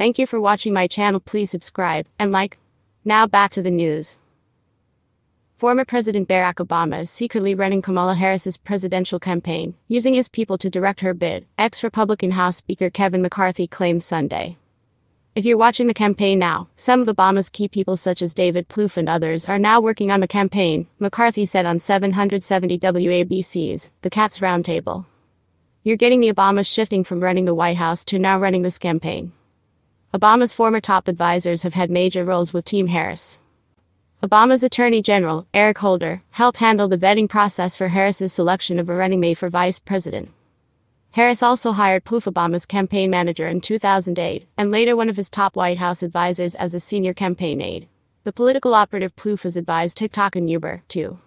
Thank you for watching my channel. Please subscribe and like. Now back to the news. Former President Barack Obama is secretly running Kamala Harris's presidential campaign, using his people to direct her bid, ex Republican House Speaker Kevin McCarthy claimed Sunday. If you're watching the campaign now, some of Obama's key people, such as David Plouffe and others, are now working on the campaign, McCarthy said on 770 WABC's The Cats Roundtable. You're getting the Obamas shifting from running the White House to now running this campaign. Obama's former top advisors have had major roles with Team Harris. Obama's Attorney General, Eric Holder, helped handle the vetting process for Harris's selection of a running mate for vice president. Harris also hired Plouffe Obama's campaign manager in 2008, and later one of his top White House advisors as a senior campaign aide. The political operative Plouffe has advised TikTok and Uber, too.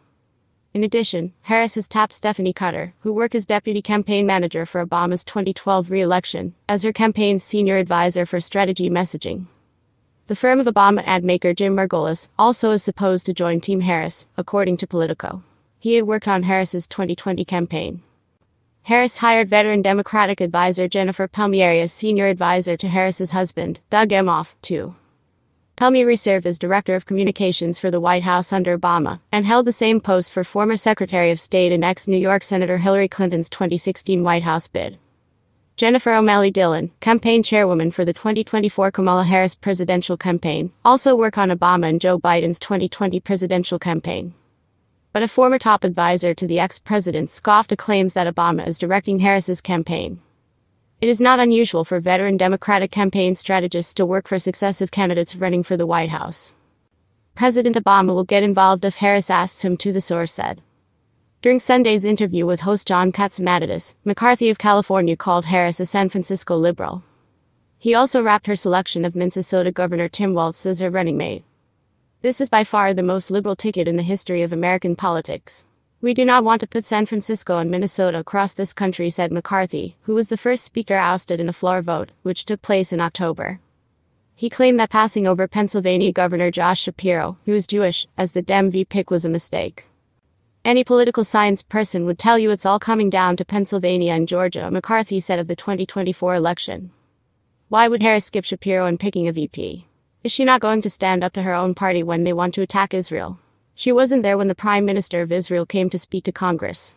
In addition, Harris has tapped Stephanie Cutter, who worked as deputy campaign manager for Obama's 2012 re-election, as her campaign's senior advisor for strategy messaging. The firm of Obama ad maker Jim Margolis also is supposed to join Team Harris, according to Politico. He had worked on Harris's 2020 campaign. Harris hired veteran Democratic advisor Jennifer Palmieri as senior advisor to Harris's husband, Doug Emhoff, too. Palmieri served as director of communications for the White House under Obama and held the same post for former Secretary of State and ex New York Senator Hillary Clinton's 2016 White House bid. Jennifer O'Malley Dillon, campaign chairwoman for the 2024 Kamala Harris presidential campaign, also worked on Obama and Joe Biden's 2020 presidential campaign. But a former top advisor to the ex president scoffed at claims that Obama is directing Harris's campaign. It is not unusual for veteran Democratic campaign strategists to work for successive candidates running for the White House. President Obama will get involved if Harris asks him to, the source said. During Sunday's interview with host John Catsimatidis, McCarthy of California called Harris a San Francisco liberal. He also rapped her selection of Minnesota Governor Tim Walz as her running mate. This is by far the most liberal ticket in the history of American politics. We do not want to put San Francisco and Minnesota across this country, said McCarthy, who was the first speaker ousted in a floor vote, which took place in October. He claimed that passing over Pennsylvania Governor Josh Shapiro, who is Jewish, as the Dem V pick was a mistake. Any political science person would tell you it's all coming down to Pennsylvania and Georgia, McCarthy said of the 2024 election. Why would Harris skip Shapiro in picking a VP? Is she not going to stand up to her own party when they want to attack Israel? She wasn't there when the Prime Minister of Israel came to speak to Congress.